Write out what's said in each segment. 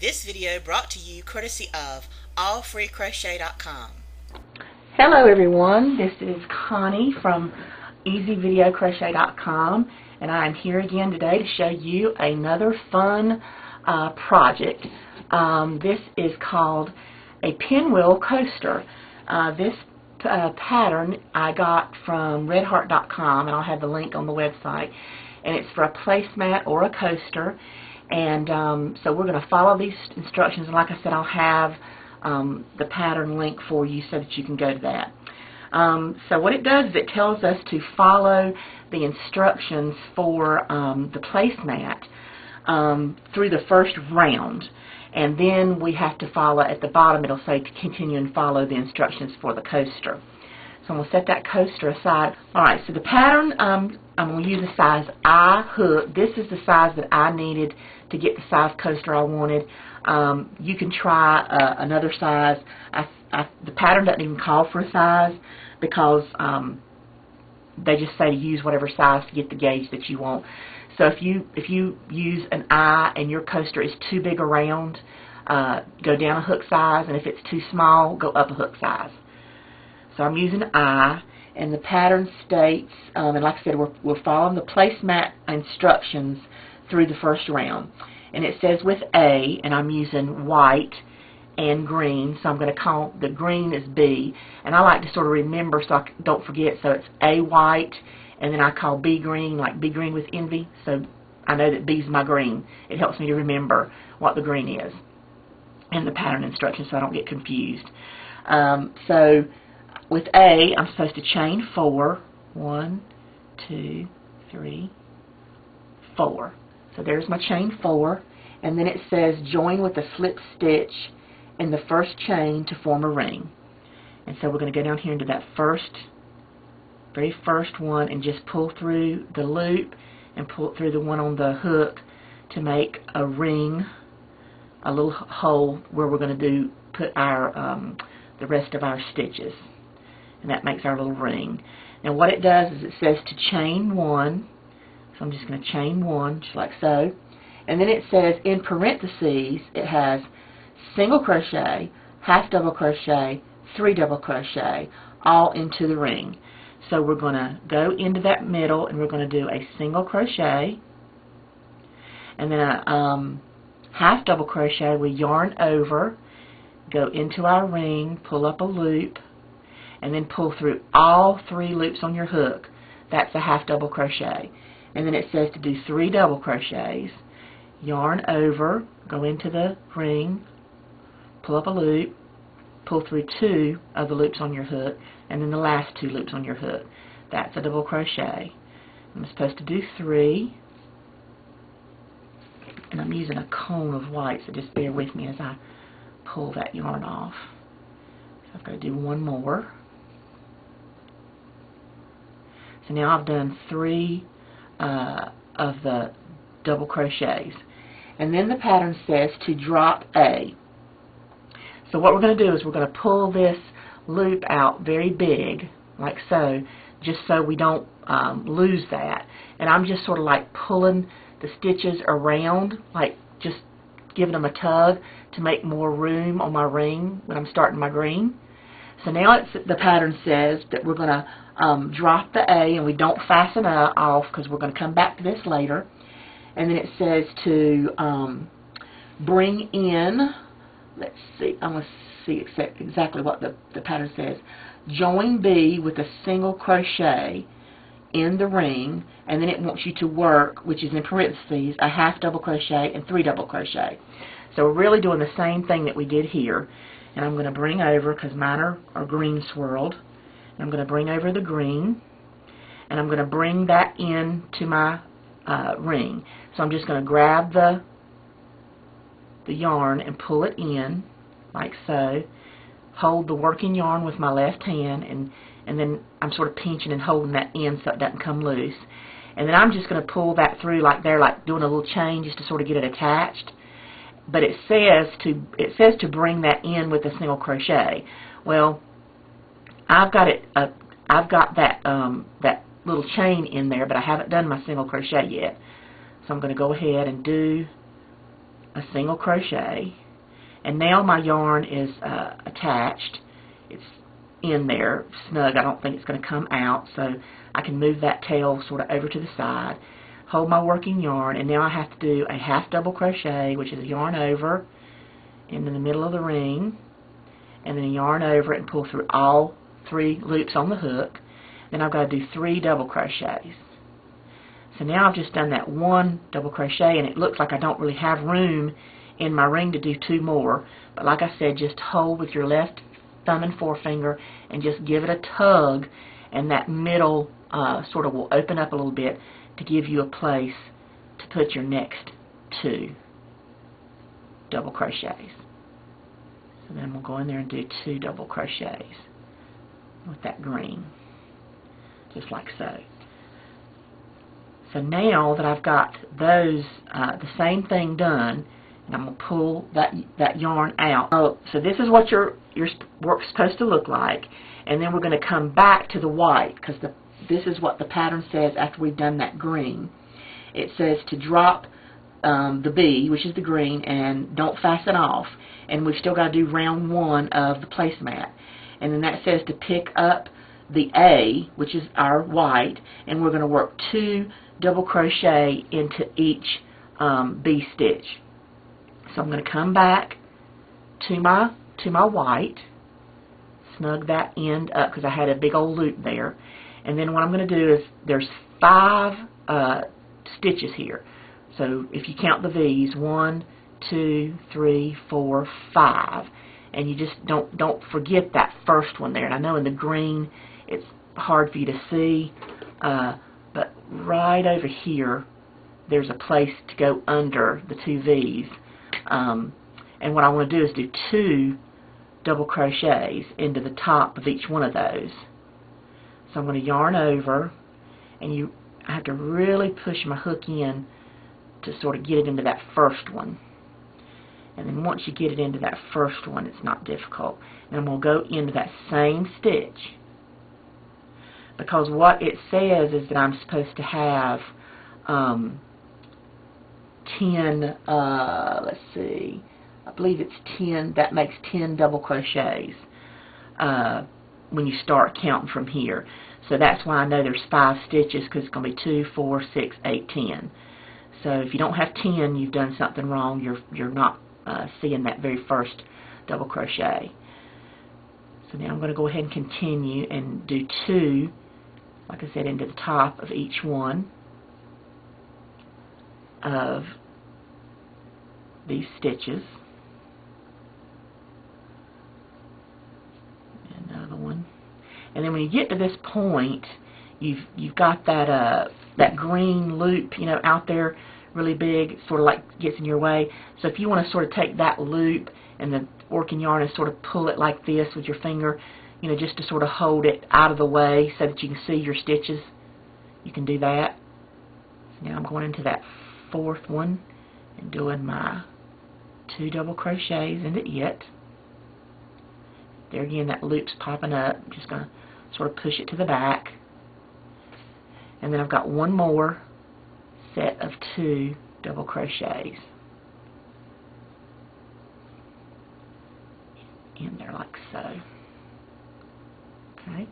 This video brought to you courtesy of allfreecrochet.com. Hello everyone, this is Connie from easyvideocrochet.com and I'm here again today to show you another fun uh, project. Um, this is called a pinwheel coaster. Uh, this uh, pattern I got from redheart.com and I'll have the link on the website and it's for a placemat or a coaster and um, so we're going to follow these instructions and like I said I'll have um, the pattern link for you so that you can go to that. Um, so what it does is it tells us to follow the instructions for um, the placemat um, through the first round and then we have to follow at the bottom it'll say to continue and follow the instructions for the coaster. So I'm going to set that coaster aside. Alright, so the pattern, um, I'm going to use a size I hook. This is the size that I needed to get the size coaster I wanted. Um, you can try uh, another size. I, I, the pattern doesn't even call for a size because um, they just say to use whatever size to get the gauge that you want. So if you if you use an I and your coaster is too big around, uh, go down a hook size, and if it's too small, go up a hook size. So I'm using I, and the pattern states, um, and like I said, we're, we're following the placemat instructions through the first round. And it says with A, and I'm using white and green, so I'm going to call the green as B. And I like to sort of remember so I don't forget, so it's A white, and then I call B green, like B green with envy, so I know that B is my green. It helps me to remember what the green is and the pattern instructions so I don't get confused. Um, so with A, I'm supposed to chain four. One, two, three, four. So there's my chain four. And then it says join with a slip stitch in the first chain to form a ring. And so we're going to go down here into that first, very first one and just pull through the loop and pull through the one on the hook to make a ring, a little hole where we're going to do put our um, the rest of our stitches. And that makes our little ring. Now what it does is it says to chain one. So I'm just going to chain one, just like so. And then it says in parentheses, it has single crochet, half double crochet, three double crochet, all into the ring. So we're going to go into that middle and we're going to do a single crochet and then a um, half double crochet, we yarn over, go into our ring, pull up a loop, and then pull through all three loops on your hook. That's a half double crochet. And then it says to do three double crochets, yarn over, go into the ring, pull up a loop, pull through two of the loops on your hook, and then the last two loops on your hook. That's a double crochet. I'm supposed to do three, and I'm using a cone of white, so just bear with me as I pull that yarn off. So I've got to do one more. So now I've done three uh, of the double crochets. And then the pattern says to drop A. So what we're going to do is we're going to pull this loop out very big, like so, just so we don't um, lose that. And I'm just sort of like pulling the stitches around, like just giving them a tug to make more room on my ring when I'm starting my green. So now it's, the pattern says that we're going to um, drop the A and we don't fasten off because we're going to come back to this later. And then it says to um, bring in, let's see, I'm going to see exactly what the, the pattern says. Join B with a single crochet in the ring and then it wants you to work, which is in parentheses, a half double crochet and three double crochet. So we're really doing the same thing that we did here. And I'm going to bring over, because mine are, are green swirled, I'm going to bring over the green, and I'm going to bring that in to my uh, ring. So I'm just going to grab the the yarn and pull it in, like so. Hold the working yarn with my left hand, and, and then I'm sort of pinching and holding that in so it doesn't come loose. And then I'm just going to pull that through like there, like doing a little chain just to sort of get it attached but it says to it says to bring that in with a single crochet. Well, I've got it. Uh, I've got that um, that little chain in there, but I haven't done my single crochet yet. So I'm going to go ahead and do a single crochet and now my yarn is uh, attached it's in there snug I don't think it's going to come out so I can move that tail sort of over to the side hold my working yarn and now I have to do a half double crochet which is a yarn over into the middle of the ring and then a yarn over it and pull through all three loops on the hook then I've got to do three double crochets. So now I've just done that one double crochet and it looks like I don't really have room in my ring to do two more. But like I said just hold with your left thumb and forefinger and just give it a tug and that middle uh, sort of will open up a little bit to give you a place to put your next two double crochets. So then we'll go in there and do two double crochets with that green, just like so. So now that I've got those, uh, the same thing done, and I'm going to pull that, that yarn out. Oh, so this is what your, your work's supposed to look like, and then we're going to come back to the white, because the this is what the pattern says after we've done that green. It says to drop um, the B, which is the green, and don't fasten off. And we've still got to do round one of the placemat. And then that says to pick up the A, which is our white, and we're going to work two double crochet into each um, B stitch. So I'm going to come back to my to my white, snug that end up because I had a big old loop there, and then what I'm going to do is there's five uh, stitches here. So if you count the V's, one, two, three, four, five, and you just don't don't forget that first one there. And I know in the green it's hard for you to see, uh, but right over here there's a place to go under the two V's. Um, and what I want to do is do two double crochets into the top of each one of those. So I'm going to yarn over, and you I have to really push my hook in to sort of get it into that first one. And then once you get it into that first one, it's not difficult. And to go into that same stitch. Because what it says is that I'm supposed to have um, 10, uh, let's see, I believe it's 10, that makes 10 double crochets uh, when you start counting from here. So that's why I know there's five stitches because it's going to be 2, 4, 6, 8, 10. So if you don't have 10, you've done something wrong. You're, you're not uh, seeing that very first double crochet. So now I'm going to go ahead and continue and do two, like I said, into the top of each one of these stitches. Another one. And then when you get to this point, you've you've got that uh that green loop, you know, out there really big, sort of like gets in your way. So if you want to sort of take that loop and the working yarn and sort of pull it like this with your finger, you know, just to sort of hold it out of the way so that you can see your stitches, you can do that. Now I'm going into that fourth one and doing my two double crochets into it. Yet. There again, that loop's popping up. I'm just going to sort of push it to the back. And then I've got one more set of two double crochets in there like so. Okay,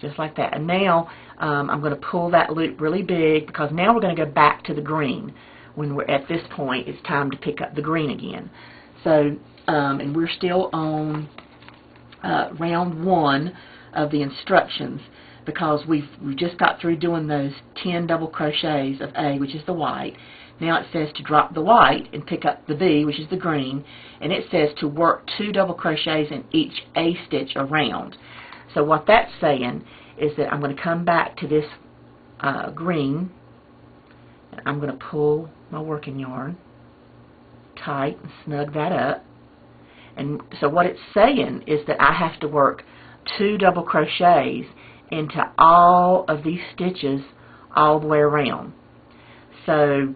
just like that. And now um, I'm going to pull that loop really big because now we're going to go back to the green. When we're at this point, it's time to pick up the green again. So, um, and we're still on uh, round one of the instructions because we've, we just got through doing those 10 double crochets of A, which is the white. Now it says to drop the white and pick up the B, which is the green, and it says to work two double crochets in each A stitch around. So what that's saying is that I'm going to come back to this uh, green, and I'm going to pull my working yarn tight and snug that up. And so what it's saying is that I have to work two double crochets into all of these stitches all the way around. So,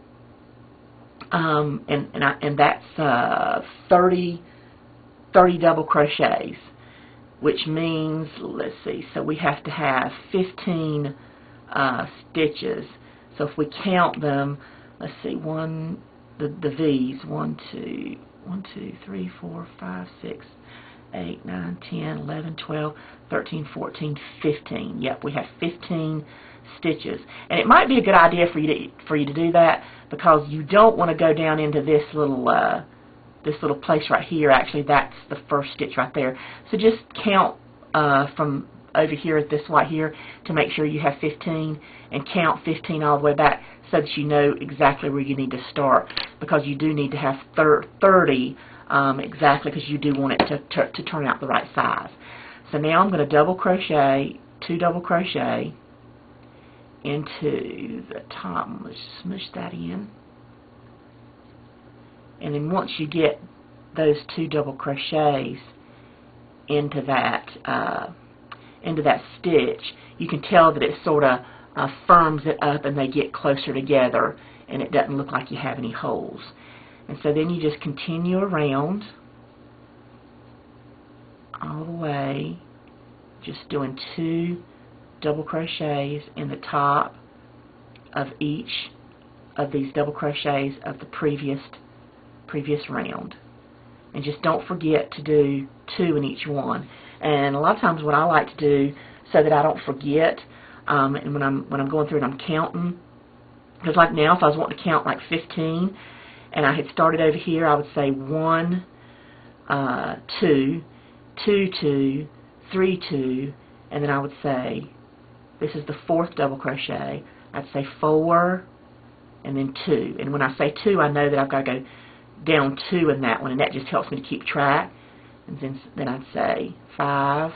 um, and, and, I, and that's uh, 30, 30 double crochets, which means, let's see, so we have to have 15 uh, stitches. So if we count them, let's see, one, the, the V's. One, two, one, two, three, four, five, six, eight, nine, ten, eleven, twelve, thirteen, fourteen, fifteen. Yep, we have 15 stitches. And it might be a good idea for you to for you to do that because you don't want to go down into this little uh, this little place right here. Actually, that's the first stitch right there. So just count uh, from over here at this white here to make sure you have 15 and count 15 all the way back so that you know exactly where you need to start because you do need to have 30 um, exactly because you do want it to, to, to turn out the right size. So now I'm going to double crochet, two double crochet into the top. Let's smush that in. And then once you get those two double crochets into that uh, into that stitch, you can tell that it sort of uh, firms it up and they get closer together and it doesn't look like you have any holes. And so then you just continue around all the way, just doing two double crochets in the top of each of these double crochets of the previous previous round. And just don't forget to do two in each one. And a lot of times what I like to do so that I don't forget, um, and when I'm when I'm going through and I'm counting, because like now if I was wanting to count like 15, and I had started over here, I would say one, uh, two, two, two, three, two, and then I would say this is the fourth double crochet. I'd say four, and then two. And when I say two, I know that I've got to go down two in that one, and that just helps me to keep track. And then, then I'd say five,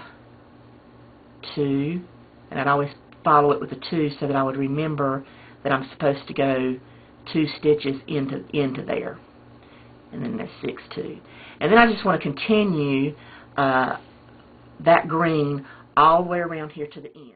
two, and I'd always follow it with a two so that I would remember that I'm supposed to go two stitches into into there. And then that's six, two. And then I just want to continue uh, that green all the way around here to the end.